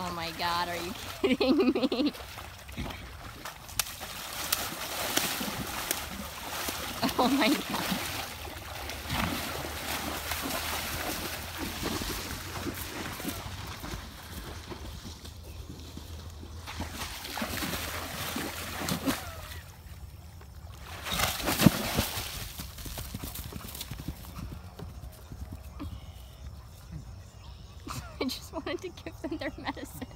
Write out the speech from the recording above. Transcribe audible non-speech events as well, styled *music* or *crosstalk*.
Oh my god, are you *laughs* kidding me? Oh my god. Just wanted to give them their medicine.